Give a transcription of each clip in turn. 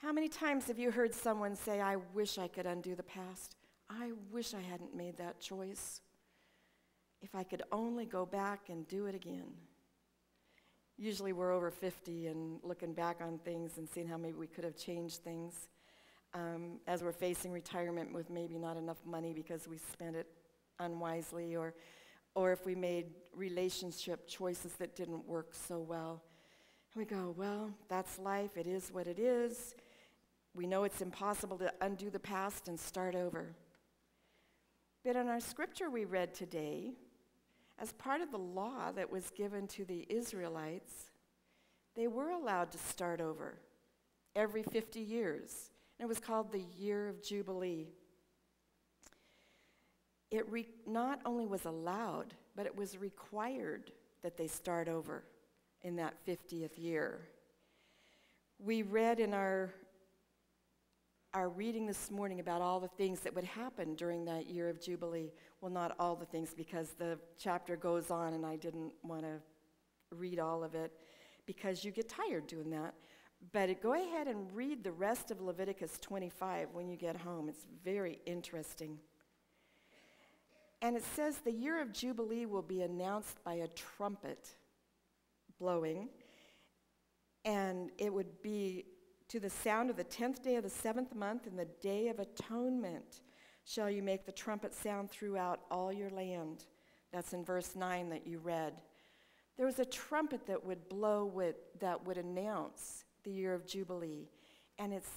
How many times have you heard someone say, I wish I could undo the past? I wish I hadn't made that choice. If I could only go back and do it again. Usually we're over 50 and looking back on things and seeing how maybe we could have changed things. Um, as we're facing retirement with maybe not enough money because we spent it unwisely, or, or if we made relationship choices that didn't work so well. And we go, well, that's life. It is what it is. We know it's impossible to undo the past and start over. But in our scripture we read today, as part of the law that was given to the Israelites, they were allowed to start over every 50 years. And it was called the Year of Jubilee. It re- not only was allowed, but it was required that they start over in that 50th year. We read in our our reading this morning about all the things that would happen during that year of Jubilee. Well, not all the things because the chapter goes on and I didn't want to read all of it because you get tired doing that. But go ahead and read the rest of Leviticus 25 when you get home. It's very interesting. And it says the year of Jubilee will be announced by a trumpet blowing, and it would be to the sound of the tenth day of the seventh month in the day of atonement shall you make the trumpet sound throughout all your land. That's in verse 9 that you read. There was a trumpet that would blow with, that would announce the year of Jubilee, and it's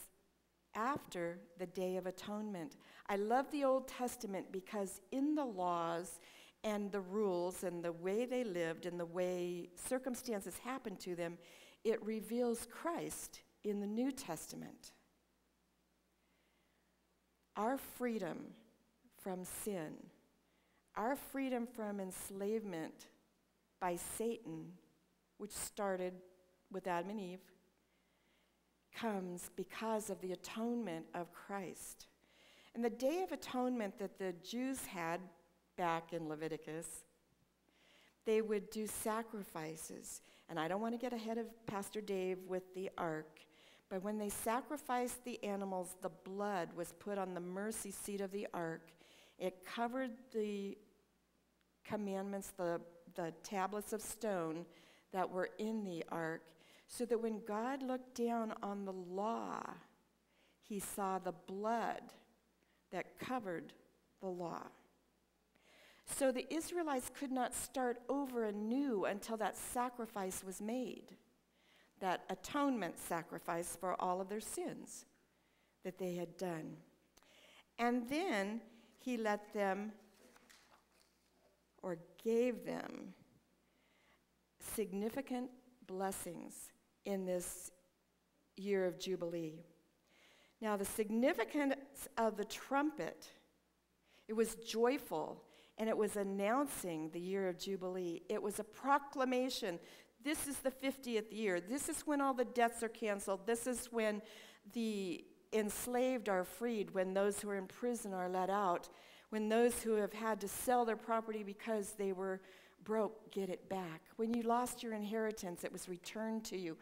after the Day of Atonement. I love the Old Testament because in the laws and the rules and the way they lived and the way circumstances happened to them, it reveals Christ in the New Testament. Our freedom from sin, our freedom from enslavement by Satan, which started with Adam and Eve, comes because of the atonement of Christ. And the Day of Atonement that the Jews had back in Leviticus, they would do sacrifices. And I don't want to get ahead of Pastor Dave with the ark, but when they sacrificed the animals, the blood was put on the mercy seat of the ark. It covered the commandments, the, the tablets of stone that were in the ark, so that when God looked down on the law, he saw the blood that covered the law. So the Israelites could not start over anew until that sacrifice was made that atonement sacrifice for all of their sins that they had done. And then he let them or gave them significant blessings in this year of Jubilee. Now, the significance of the trumpet, it was joyful and it was announcing the year of Jubilee. It was a proclamation this is the 50th year. This is when all the debts are canceled. This is when the enslaved are freed, when those who are in prison are let out, when those who have had to sell their property because they were broke get it back. When you lost your inheritance, it was returned to you.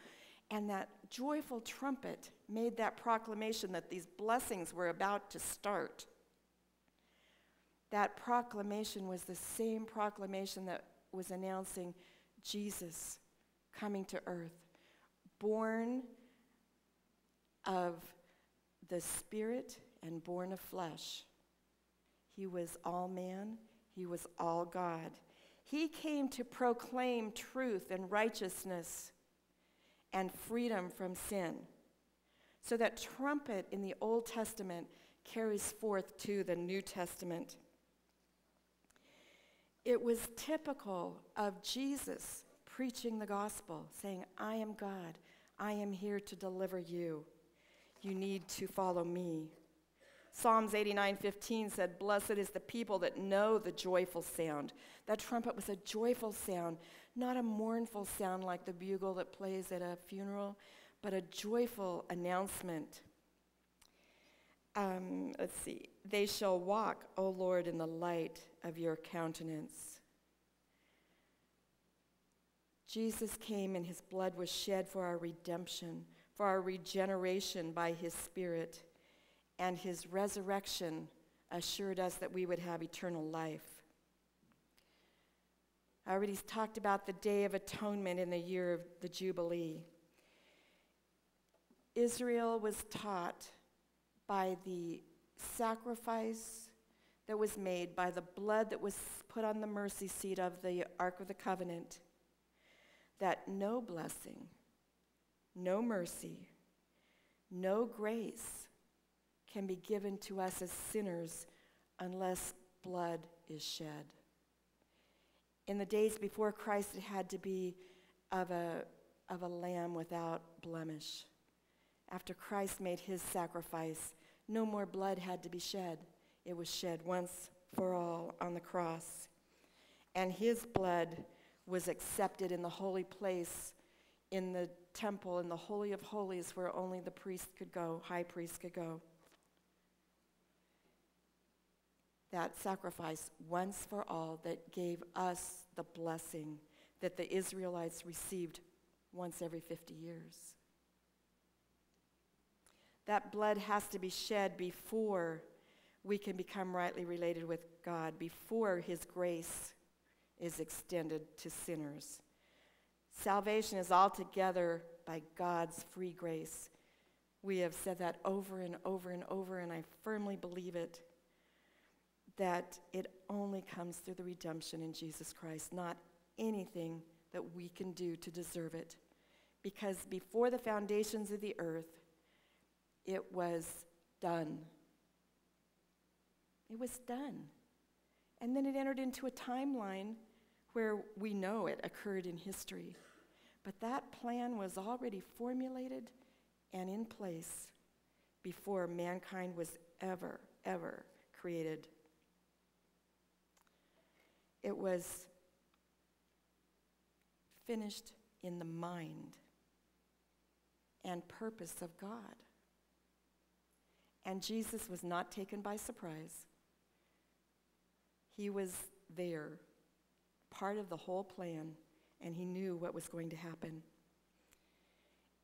And that joyful trumpet made that proclamation that these blessings were about to start. That proclamation was the same proclamation that was announcing Jesus coming to earth, born of the Spirit and born of flesh. He was all man, he was all God. He came to proclaim truth and righteousness and freedom from sin. So that trumpet in the Old Testament carries forth to the New Testament. It was typical of Jesus preaching the gospel, saying, I am God. I am here to deliver you. You need to follow me. Psalms 89:15 said, "Blessed is the people that know the joyful sound." That trumpet was a joyful sound, not a mournful sound like the bugle that plays at a funeral, but a joyful announcement. Um, let's see. They shall walk, O Lord, in the light of your countenance. Jesus came and his blood was shed for our redemption for our regeneration by his Spirit, and his resurrection assured us that we would have eternal life. I already talked about the Day of Atonement in the year of the Jubilee. Israel was taught by the sacrifice that was made, by the blood that was put on the mercy seat of the Ark of the Covenant, that no blessing, no mercy, no grace can be given to us as sinners unless blood is shed. In the days before Christ, it had to be of a, of a lamb without blemish. After Christ made his sacrifice, no more blood had to be shed. It was shed once for all on the cross. And his blood was accepted in the holy place in the temple, in the Holy of Holies, where only the priest could go, high priest could go. That sacrifice once for all that gave us the blessing that the Israelites received once every 50 years. That blood has to be shed before we can become rightly related with God, before His grace is extended to sinners. Salvation is altogether by God's free grace. We have said that over and over and over, and I firmly believe it that it only comes through the redemption in Jesus Christ, not anything that we can do to deserve it. Because before the foundations of the earth, it was done. It was done. And then it entered into a timeline where we know it occurred in history. But that plan was already formulated and in place before mankind was ever, ever created. It was finished in the mind and purpose of God. And Jesus was not taken by surprise. He was there, part of the whole plan, and he knew what was going to happen.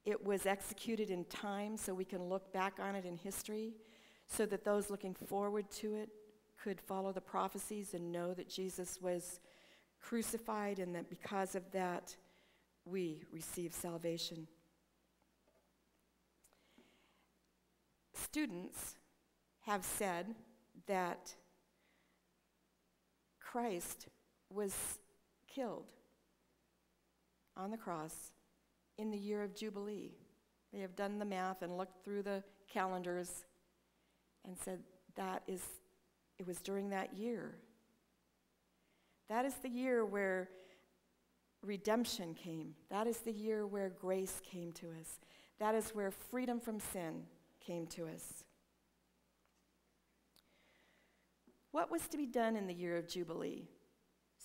It was executed in time so we can look back on it in history, so that those looking forward to it could follow the prophecies and know that Jesus was crucified and that because of that, we receive salvation. Students have said that Christ was killed on the cross in the year of Jubilee. They have done the math and looked through the calendars and said that is, it was during that year. That is the year where redemption came. That is the year where grace came to us. That is where freedom from sin came to us. What was to be done in the year of Jubilee?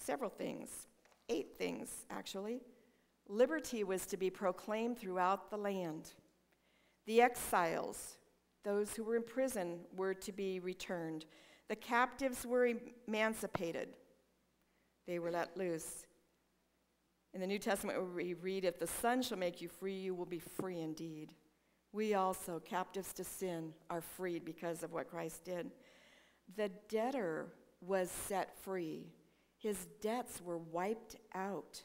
Several things, eight things actually. Liberty was to be proclaimed throughout the land. The exiles, those who were in prison, were to be returned. The captives were emancipated, they were let loose. In the New Testament, we read, If the Son shall make you free, you will be free indeed we also, captives to sin, are freed because of what Christ did. The debtor was set free, his debts were wiped out.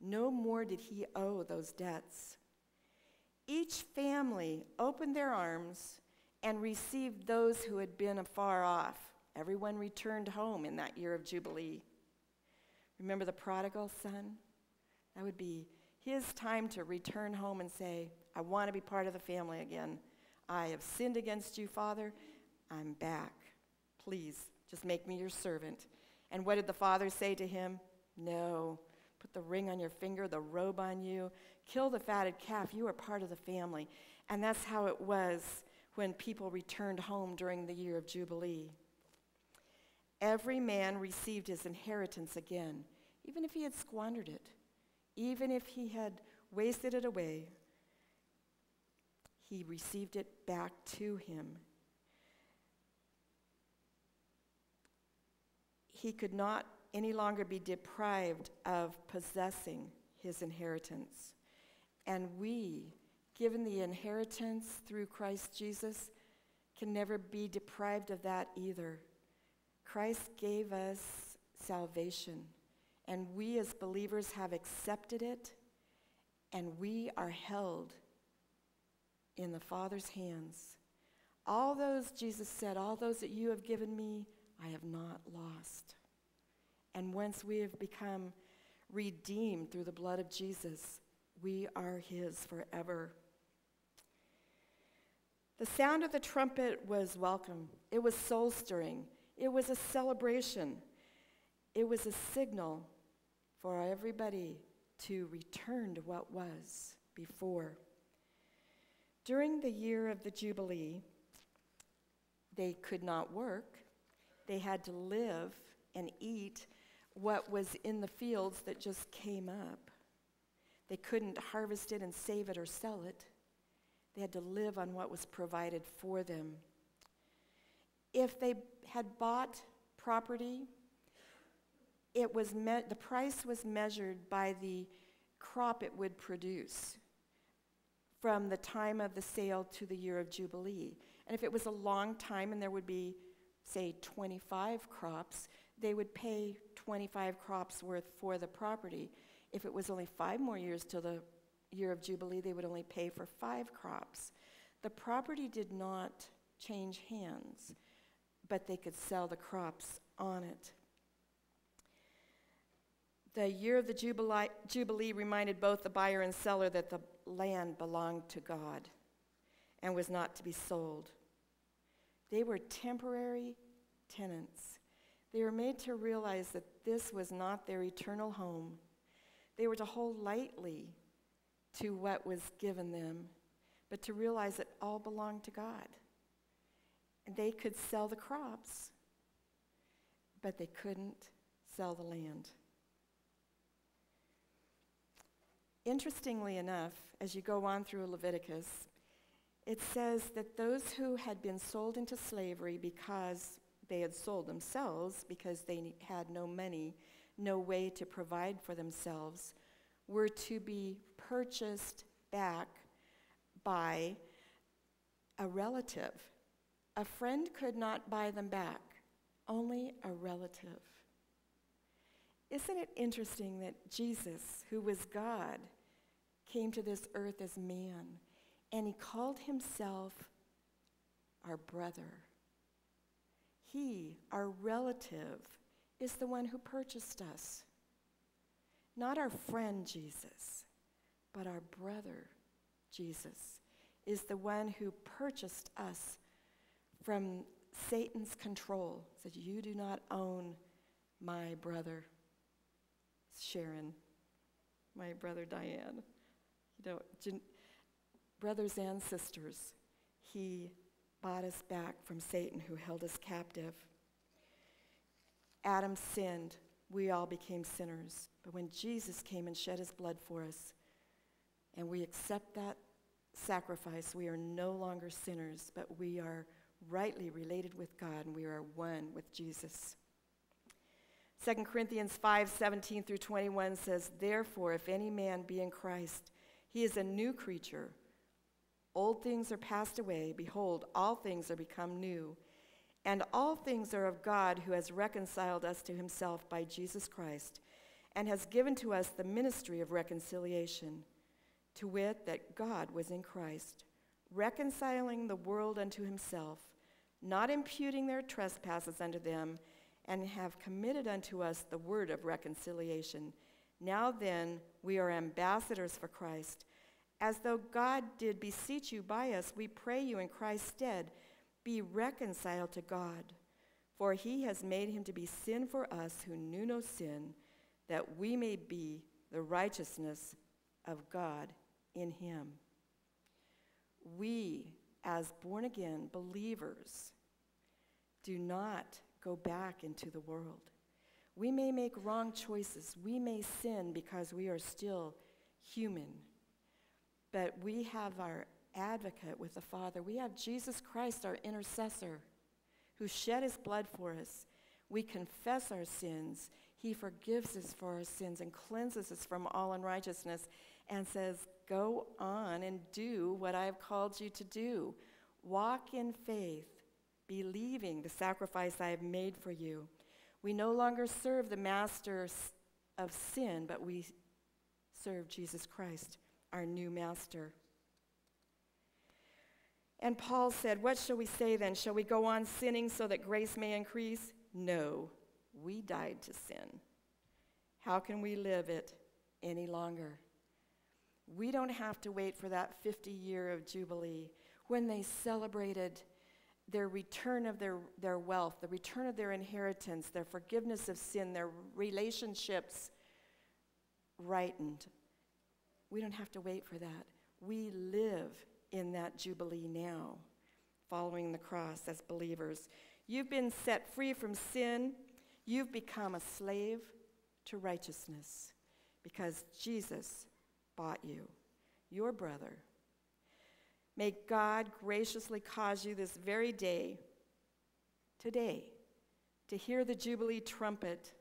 No more did he owe those debts. Each family opened their arms and received those who had been afar off. Everyone returned home in that year of Jubilee. Remember the prodigal son? That would be his time to return home and say, I want to be part of the family again. I have sinned against you, Father. I'm back. Please, just make me your servant. And what did the father say to him? No. Put the ring on your finger, the robe on you, kill the fatted calf. You are part of the family. And that's how it was when people returned home during the year of Jubilee. Every man received his inheritance again, even if he had squandered it even if he had wasted it away, he received it back to him. He could not any longer be deprived of possessing his inheritance. And we, given the inheritance through Christ Jesus, can never be deprived of that either. Christ gave us salvation, and we as believers have accepted it, and we are held in the Father's hands. All those, Jesus said, all those that you have given me, I have not lost. And once we have become redeemed through the blood of Jesus, we are his forever. The sound of the trumpet was welcome. It was soul stirring. It was a celebration. It was a signal for everybody to return to what was before. During the year of the Jubilee, they could not work. They had to live and eat what was in the fields that just came up. They couldn't harvest it and save it or sell it. They had to live on what was provided for them. If they had bought property, it was me- the price was measured by the crop it would produce from the time of the sale to the year of Jubilee. And if it was a long time and there would be, say, 25 crops, they would pay 25 crops worth for the property. If it was only five more years till the year of Jubilee, they would only pay for five crops. The property did not change hands, but they could sell the crops on it. The year of the Jubilee, Jubilee reminded both the buyer and seller that the land belonged to God and was not to be sold. They were temporary tenants. They were made to realize that this was not their eternal home. They were to hold lightly to what was given them, but to realize that all belonged to God. And they could sell the crops, but they couldn't sell the land. Interestingly enough, as you go on through Leviticus, it says that those who had been sold into slavery because they had sold themselves, because they had no money, no way to provide for themselves, were to be purchased back by a relative. A friend could not buy them back, only a relative. Isn't it interesting that Jesus, who was God, came to this earth as man and he called himself our brother? He, our relative, is the one who purchased us. Not our friend Jesus, but our brother Jesus is the one who purchased us from Satan's control. Said, You do not own my brother, Sharon, my brother Diane. You know, brothers and sisters, he bought us back from Satan who held us captive. Adam sinned. We all became sinners. But when Jesus came and shed his blood for us, and we accept that sacrifice, we are no longer sinners, but we are rightly related with God, and we are one with Jesus. 2 Corinthians 5 17 through 21 says, Therefore, if any man be in Christ, he is a new creature. Old things are passed away. Behold, all things are become new. And all things are of God who has reconciled us to himself by Jesus Christ and has given to us the ministry of reconciliation, to wit, that God was in Christ, reconciling the world unto himself, not imputing their trespasses unto them, and have committed unto us the word of reconciliation. Now then, we are ambassadors for Christ. As though God did beseech you by us, we pray you in Christ's stead, be reconciled to God. For he has made him to be sin for us who knew no sin that we may be the righteousness of God in him. We, as born again believers, do not go back into the world. We may make wrong choices. We may sin because we are still human. But we have our advocate with the Father. We have Jesus Christ, our intercessor, who shed his blood for us. We confess our sins he forgives us for our sins and cleanses us from all unrighteousness. and says, Go on and do what I have called you to do. Walk in faith, believing the sacrifice I have made for you. We no longer serve the master of sin, but we serve Jesus Christ, our new master. And Paul said, What shall we say then? Shall we go on sinning so that grace may increase? No, we died to sin. How can we live it any longer? We don't have to wait for that 50 year of Jubilee when they celebrated their return of their, their wealth, the return of their inheritance, their forgiveness of sin, their relationships rightened. We don't have to wait for that. We live in that Jubilee now, following the cross as believers. You've been set free from sin. You've become a slave to righteousness because Jesus bought you, your brother. May God graciously cause you this very day, today, to hear the Jubilee trumpet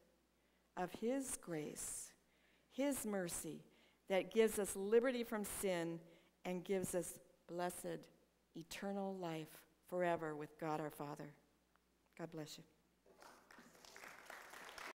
of His grace, His mercy that gives us liberty from sin and gives us blessed eternal life forever with God our Father. God bless you.